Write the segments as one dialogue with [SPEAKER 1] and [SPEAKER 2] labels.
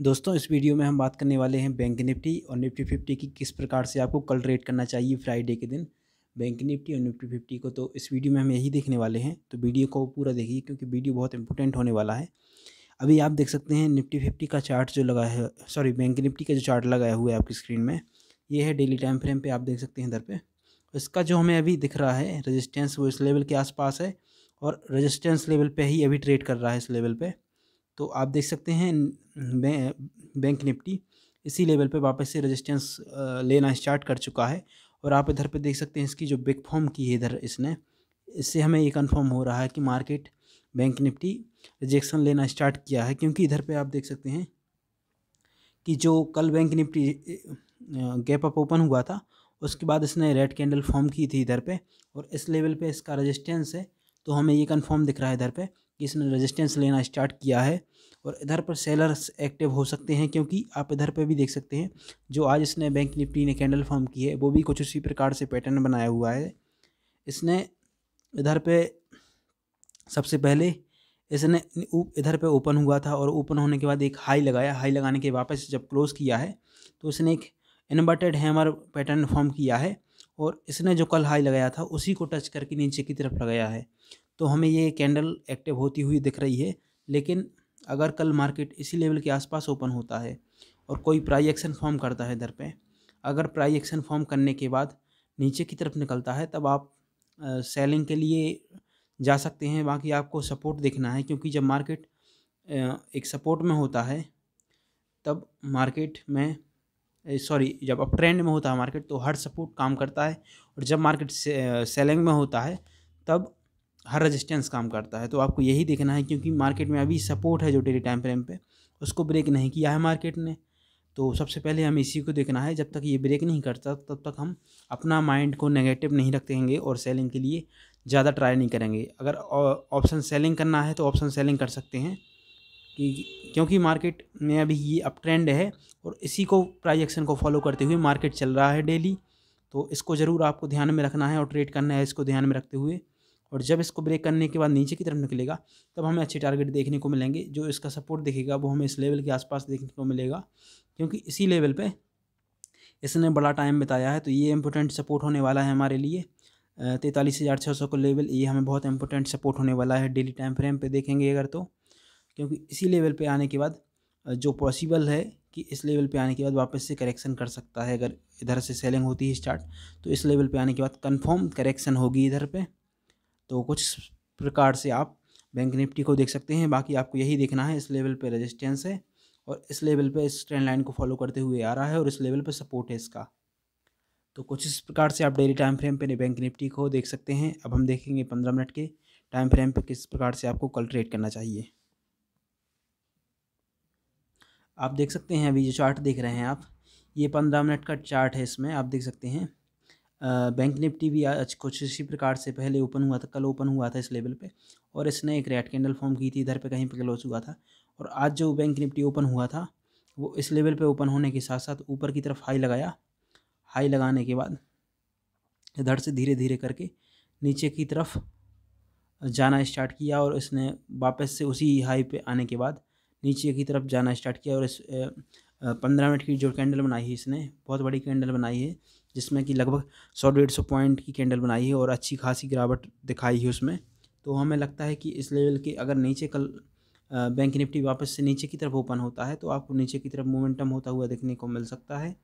[SPEAKER 1] दोस्तों, इस वीडियो में हम बात करने वाले हैं बैंक निफ्टी और निफ्टी फिफ्टी की किस प्रकार से आपको कल रेट करना चाहिए फ्राइडे के दिन। बैंक निफ्टी और निफ्टी फिफ्टी को तो इस वीडियो में हम यही देखने वाले हैं तो वीडियो को पूरा देखिए क्योंकि वीडियो बहुत इंपॉर्टेंट होने वाला है। अभी आप देख सकते हैं निफ्टी फिफ्टी का चार्ट जो लगा है सॉरी बैंक निफ्टी का जो चार्ट लगाया हुआ है आपकी स्क्रीन में, ये है डेली टाइम फ्रेम पे आप देख सकते हैं इधर पे। इसका जो हमें अभी दिख रहा है रजिस्टेंस वो इस लेवल के आसपास है और रजिस्टेंस लेवल पे ही अभी ट्रेड कर रहा है इस लेवल पे। तो आप देख सकते हैं बैंक निफ्टी इसी लेवल पे वापस से रेजिस्टेंस लेना स्टार्ट कर चुका है। और आप इधर पे देख सकते हैं इसकी जो बिग फॉर्म की है इधर इसने, इससे हमें ये कंफर्म हो रहा है कि मार्केट बैंक निफ्टी रिजेक्शन लेना स्टार्ट किया है। क्योंकि इधर पे आप देख सकते हैं कि जो कल bank Nifty gap up open हुआ था, उसके बाद इसने रेड कैंडल फॉर्म की थी इधर पे। और इस लेवल पे इसका रेजिस्टेंस है तो हमें ये कंफर्म दिख रहा है इधर पे कि इसने रेजिस्टेंस लेना स्टार्ट किया है और इधर पर सेलर्स एक्टिव हो सकते हैं क्योंकि आप इधर पे भी देख सकते हैं, जो आज इसने बैंक निफ्टी ने कैंडल फॉर्म की है, वो भी कुछ उसी प्रकार से पैटर्न बनाया हुआ है। इसने इधर पे सबसे पहले इसने इधर पे ओपन हुआ था और ओपन होने के बाद एक हाई लगाया। हाई लगाने के वापस जब क्लोज़ किया है तो इसने एक इन्वर्टेड हैमर पैटर्न फॉर्म किया है। और इसने जो कल हाई लगाया था, उसी को टच करके नीचे की तरफ़ लगाया है। तो हमें ये कैंडल एक्टिव होती हुई दिख रही है, लेकिन अगर कल मार्केट इसी लेवल के आसपास ओपन होता है और कोई प्राई एक्शन फॉर्म करता है इधर पे, अगर प्राई एक्शन फॉर्म करने के बाद नीचे की तरफ़ निकलता है, तब आप सेलिंग के लिए जा सकते हैं। बाकी आपको सपोर्ट देखना है, क्योंकि जब मार्केट एक सपोर्ट में होता है, तब मार्केट में सॉरी जब अप ट्रेंड में होता है मार्केट तो हर सपोर्ट काम करता है और जब मार्केट से, सेलिंग में होता है तब हर रजिस्टेंस काम करता है। तो आपको यही देखना है क्योंकि मार्केट में अभी सपोर्ट है जो डेली टाइम फ्रेम पे उसको ब्रेक नहीं किया है मार्केट ने। तो सबसे पहले हमें इसी को देखना है जब तक ये ब्रेक नहीं करता तब तक हम अपना माइंड को नेगेटिव नहीं रखेंगे और सेलिंग के लिए ज़्यादा ट्राई नहीं करेंगे। अगर ऑप्शन सेलिंग करना है तो ऑप्शन सेलिंग कर सकते हैं। कि क्योंकि मार्केट में अभी ये अप ट्रेंड है और इसी को प्राइज एक्शन को फॉलो करते हुए मार्केट चल रहा है डेली तो इसको ज़रूर आपको ध्यान में रखना है और ट्रेड करना है इसको ध्यान में रखते हुए। और जब इसको ब्रेक करने के बाद नीचे की तरफ़ निकलेगा, तब हमें अच्छे टारगेट देखने को मिलेंगे, जो इसका सपोर्ट दिखेगा, वो हमें इस लेवल के आसपास देखने को मिलेगा, क्योंकि इसी लेवल पे इसने बड़ा टाइम बिताया है तो ये इंपॉर्टेंट सपोर्ट होने वाला है हमारे लिए। तैंतालीस हज़ार छः सौ का लेवल, ये हमें बहुत इंपॉर्टेंट सपोर्ट होने वाला है डेली टाइम फ्रेम पे देखेंगे अगर तो। क्योंकि इसी लेवल पे आने के बाद जो पॉसिबल है कि इस लेवल पे आने के बाद वापस से करेक्शन कर सकता है अगर इधर से सेलिंग होती है स्टार्ट तो इस लेवल पे आने के बाद कंफर्म करेक्शन होगी इधर पे। तो कुछ प्रकार से आप बैंक निफ्टी को देख सकते हैं, बाकी आपको यही देखना है इस लेवल पे रेजिस्टेंस है और इस लेवल पे इस ट्रेंड लाइन को फॉलो करते हुए आ रहा है और इस लेवल पे सपोर्ट है इसका। तो कुछ इस प्रकार से आप डेली टाइम फ्रेम पे बैंक निफ्टी को देख सकते हैं। अब हम देखेंगे पंद्रह मिनट के टाइम फ्रेम पे किस प्रकार से आपको कल ट्रेड करना चाहिए। आप देख सकते हैं अभी जो चार्ट देख रहे हैं आप, ये पंद्रह मिनट का चार्ट है इसमें, आप देख सकते हैं। बैंक निफ्टी भी आज कुछ इसी प्रकार से पहले ओपन हुआ था, कल ओपन हुआ था इस लेवल पे, और इसने एक रेड कैंडल फॉर्म की थी, इधर पे कहीं पे क्लोज हुआ था, और आज जो बैंक निफ्टी ओपन हुआ था, वो इस लेवल पे ओपन होने के साथ साथ ऊपर की तरफ़ हाई लगाया। हाई लगाने के बाद इधर से धीरे धीरे करके नीचे की तरफ़ जाना स्टार्ट किया, और इसने वापस से उसी हाई पे आने के बाद नीचे की तरफ़ जाना स्टार्ट किया और इस पंद्रह मिनट की जो कैंडल बनाई है इसने, बहुत बड़ी कैंडल बनाई है, जिसमें कि लगभग सौ डेढ़ सौ पॉइंट की कैंडल बनाई है और अच्छी खासी गिरावट दिखाई है उसमें। तो हमें लगता है कि इस लेवल के अगर नीचे कल बैंक निफ्टी वापस से नीचे की तरफ़ ओपन होता है तो आपको नीचे की तरफ़ मोमेंटम होता हुआ देखने को मिल सकता है।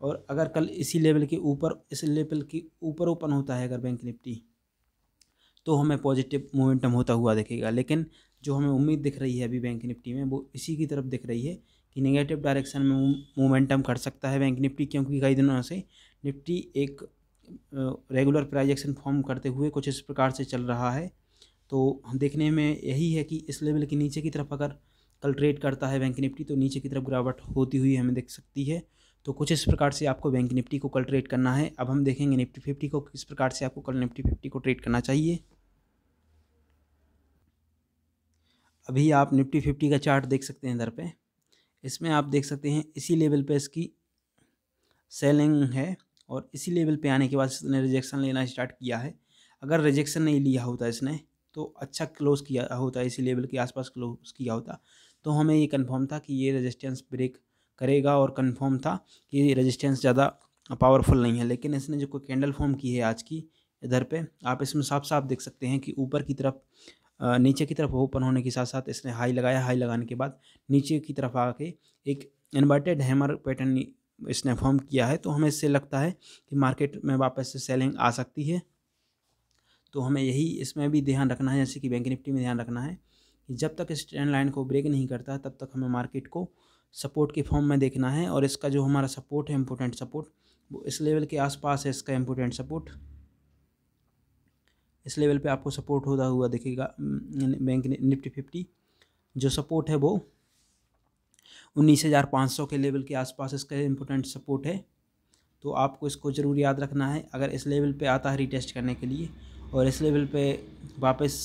[SPEAKER 1] और अगर कल इसी लेवल के ऊपर, इस लेवल के ऊपर ओपन होता है अगर बैंक निफ्टी तो हमें पॉजिटिव मोमेंटम होता हुआ दिखेगा। लेकिन जो हमें उम्मीद दिख रही है अभी बैंक निफ्टी में, वो इसी की तरफ़ दिख रही है कि नेगेटिव डायरेक्शन में मोमेंटम कर सकता है बैंक निफ्टी, क्योंकि कई दिनों से निफ्टी एक रेगुलर प्राइजेक्शन फॉर्म करते हुए कुछ इस प्रकार से चल रहा है। तो देखने में यही है कि इस लेवल के नीचे की तरफ़ अगर कल ट्रेड करता है बैंक निफ्टी तो नीचे की तरफ़ गिरावट होती हुई हमें दिख सकती है। तो कुछ इस प्रकार से आपको बैंक निफ्टी को कल ट्रेड करना है। अब हम देखेंगे निफ्टी फिफ्टी को, किस प्रकार से आपको कल निफ्टी फिफ्टी को ट्रेड करना चाहिए। अभी आप निफ्टी फिफ्टी का चार्ट देख सकते हैं इधर पे। इसमें आप देख सकते हैं इसी लेवल पे इसकी सेलिंग है और इसी लेवल पे आने के बाद इसने रिजेक्शन लेना स्टार्ट किया है। अगर रिजेक्शन नहीं लिया होता इसने तो अच्छा क्लोज किया होता, इसी लेवल के आसपास क्लोज किया होता। तो हमें ये कन्फर्म था कि ये रजिस्टेंस ब्रेक करेगा और कन्फर्म था कि रजिस्टेंस ज़्यादा पावरफुल नहीं है। लेकिन इसने जो कोई कैंडल फॉर्म की है आज की, इधर पे, आप इसमें साफ़ साफ़ देख सकते हैं कि ऊपर की तरफ़ नीचे की तरफ़ ओपन होने के साथ साथ इसने हाई लगाया। हाई लगाने के बाद नीचे की तरफ़ आके एक इन्वर्टेड हैमर पैटर्न इसने फॉर्म किया है। तो हमें इससे लगता है कि मार्केट में वापस से सेलिंग आ सकती है। तो हमें यही इसमें भी ध्यान रखना है, जैसे कि बैंक निफ्टी में ध्यान रखना है कि जब तक इस ट्रेंड लाइन को ब्रेक नहीं करता, तब तक हमें मार्केट को सपोर्ट के फॉर्म में देखना है। और इसका जो हमारा सपोर्ट है इम्पोर्टेंट सपोर्ट वो इस लेवल के आसपास है, इसका इम्पोर्टेंट सपोर्ट इस लेवल पे आपको सपोर्ट होता हुआ दिखेगा बैंक निफ्टी फिफ्टी, जो सपोर्ट है वो उन्नीस हज़ार पाँच सौ के लेवल के आसपास इसका इम्पोर्टेंट सपोर्ट है। तो आपको इसको ज़रूर याद रखना है, अगर इस लेवल पे आता है रीटेस्ट करने के लिए और इस लेवल पे वापस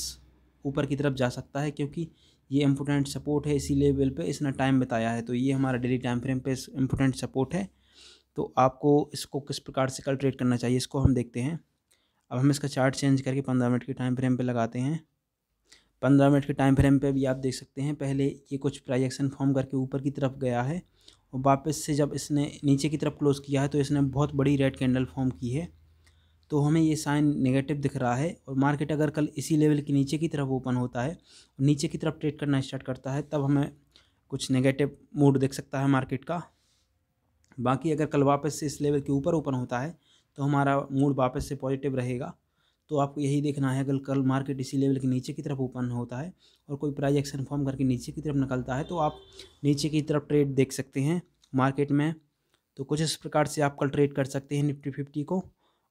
[SPEAKER 1] ऊपर की तरफ़ जा सकता है, क्योंकि ये इम्पोर्टेंट सपोर्ट है इसी लेवल पे इसने टाइम बताया है। तो ये हमारा डेली टाइम फ्रेम पे इम्पोर्टेंट सपोर्ट है। तो आपको इसको किस प्रकार से कल ट्रेड करना चाहिए, इसको हम देखते हैं। अब हम इसका चार्ट चेंज करके पंद्रह मिनट के टाइम फ्रेम पे लगाते हैं। पंद्रह मिनट के टाइम फ्रेम पे भी आप देख सकते हैं, पहले ये कुछ प्राइजेक्शन फॉर्म करके ऊपर की तरफ़ गया है और वापस से जब इसने नीचे की तरफ़ क्लोज़ किया है तो इसने बहुत बड़ी रेड कैंडल फॉर्म की है। तो हमें ये साइन नेगेटिव दिख रहा है और मार्केट अगर कल इसी लेवल के नीचे की तरफ़ ओपन होता है और नीचे की तरफ़ ट्रेड करना स्टार्ट करता है, तब हमें कुछ नेगेटिव मूड देख सकता है मार्केट का। बाकी अगर कल वापस से इस लेवल के ऊपर ओपन होता है तो हमारा मूड वापस से पॉजिटिव रहेगा। तो आपको यही देखना है, अगर कल मार्केट इसी लेवल के नीचे की तरफ़ ओपन होता है और कोई प्राइज एक्शन फॉर्म करके नीचे की तरफ़ निकलता है तो आप नीचे की तरफ़ ट्रेड देख सकते हैं मार्केट में। तो कुछ इस प्रकार से आप कल ट्रेड कर सकते हैं निफ्टी फिफ्टी को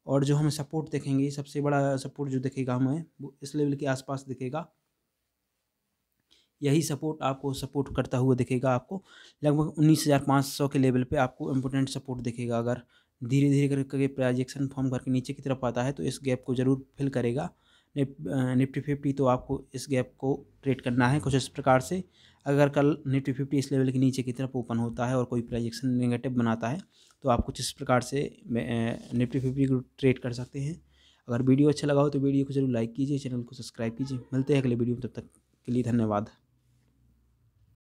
[SPEAKER 1] और जो हमें सपोर्ट देखेंगे, सबसे बड़ा सपोर्ट जो दिखेगा हमें, वो इस लेवल के आसपास दिखेगा। यही सपोर्ट आपको सपोर्ट करता हुआ दिखेगा आपको, लगभग उन्नीस हज़ार पाँच सौ के लेवल पे आपको इम्पोर्टेंट सपोर्ट दिखेगा अगर धीरे धीरे करके प्राइजेक्शन फॉर्म करके नीचे की तरफ़ आता है तो इस गैप को ज़रूर फिल करेगा। निफ्टी फिफ्टी तो आपको इस गैप को ट्रेड करना है कुछ इस प्रकार से। अगर कल निफ्टी फिफ्टी इस लेवल के नीचे की तरफ़ ओपन होता है और कोई प्राइजेक्शन नेगेटिव बनाता है तो आप कुछ इस प्रकार से निफ्टी फिफ्टी को ट्रेड कर सकते हैं। अगर वीडियो अच्छा लगा हो तो वीडियो को ज़रूर लाइक कीजिए, चैनल को सब्सक्राइब कीजिए। मिलते हैं अगले वीडियो में, तब तक के लिए धन्यवाद।